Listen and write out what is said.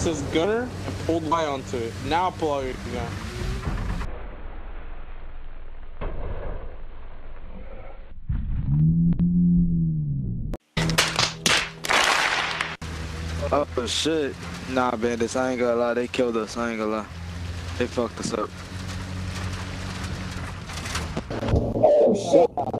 says gunner and pulled Y onto it. Now pull out your gun. Oh shit. Nah, bandits, I ain't gonna lie, they killed us, I ain't gonna lie. They fucked us up. Oh shit.